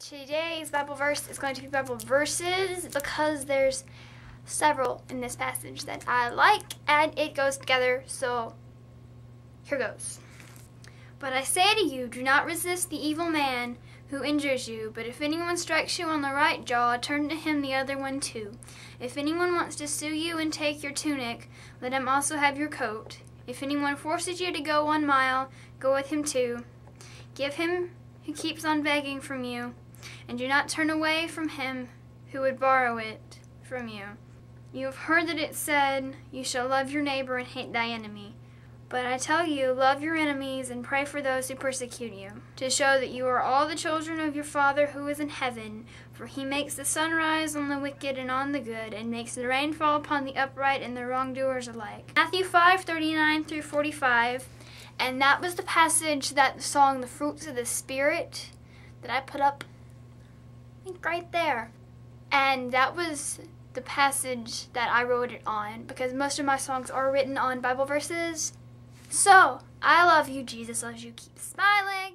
Today's Bible verse is going to be Bible verses because there's several in this passage that I like and it goes together. So here goes. But I say to you, do not resist the evil man who injures you, but if anyone strikes you on the right jaw, turn to him the other one too. If anyone wants to sue you and take your tunic, let him also have your coat. If anyone forces you to go one mile, go with him too. Give him who keeps on begging from you, and do not turn away from him who would borrow it from you. You have heard that it said, You shall love your neighbor and hate thy enemy. But I tell you, love your enemies and pray for those who persecute you, to show that you are all the children of your Father who is in heaven. For he makes the sun rise on the wicked and on the good, and makes the rain fall upon the upright and the wrongdoers alike. Matthew 5 39 through 45. And that was the passage that the song The Fruits of the Spirit that I put up, think right there. And that was the passage that I wrote it on because most of my songs are written on Bible verses. So, I love you. Jesus loves you. Keep smiling.